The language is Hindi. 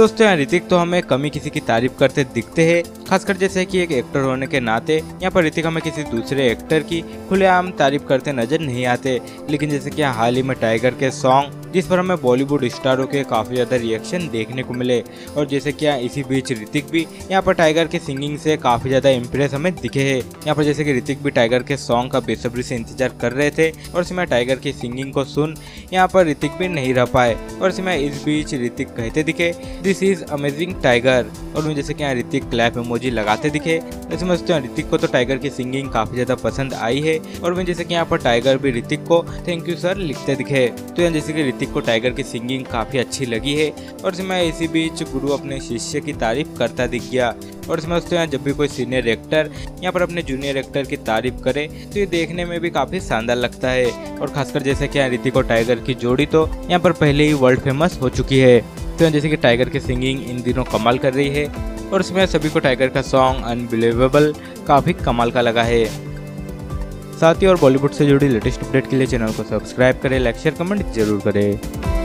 दोस्तों, यहाँ ऋतिक तो हमें कमी किसी की तारीफ़ करते दिखते हैं, खासकर जैसे कि एक एक्टर होने के नाते, यहाँ पर ऋतिक हमें किसी दूसरे एक्टर की खुलेआम तारीफ़ करते नज़र नहीं आते, लेकिन जैसे कि हाल ही में टाइगर के सॉन्ग जिस पर हमें बॉलीवुड स्टारों के काफ़ी ज़्यादा रिएक्शन देखने को मिले। और जैसे कि इसी बीच ऋतिक भी, यहाँ पर टाइगर के सिंगिंग से काफ़ी ज़्यादा इम्प्रेस हमें दिखे है। यहाँ पर जैसे कि ऋतिक भी टाइगर के सॉन्ग का बेसब्री से इंतज़ार कर रहे थे। और इसमें टाइगर की सिंगिंग को सुन, यहाँ पर ऋतिक भी नहीं रह पाए। और इसमें इस बीच ऋतिक कहते दिखे दिस इज़ अमेजिंग टाइगर और मैं जैसे कि यहाँ ऋतिक क्लैप इमोजी लगाते दिखे। तो समझते हैं, ऋतिक को तो टाइगर की सिंगिंग काफ़ी ज़्यादा पसंद आई है। और मैं जैसे कि यहाँ पर टाइगर भी ऋतिक को थैंक यू सर लिखते दिखे। तो यहाँ जैसे कि ऋतिक को टाइगर की सिंगिंग काफ़ी अच्छी लगी है और इसमें इसी बीच गुरु अपने शिष्य की तारीफ़ करता दिख गया और इसमें दोस्तों यहाँ जब भी कोई सीनियर एक्टर यहाँ पर अपने जूनियर एक्टर की तारीफ़ करे तो ये देखने में भी काफ़ी शानदार लगता है। और खासकर जैसे कि यहाँ ऋतिक और टाइगर की जोड़ी तो यहाँ पर पहले ही वर्ल्ड फ़ेमस हो चुकी है। तो जैसे कि टाइगर की सिंगिंग इन दिनों कमाल कर रही है और इसमें सभी को टाइगर का सॉन्ग अनबिलीवेबल काफ़ी कमाल का लगा है। साथ ही और बॉलीवुड से जुड़ी लेटेस्ट अपडेट के लिए चैनल को सब्सक्राइब करें, लाइक शेयर कमेंट ज़रूर करें।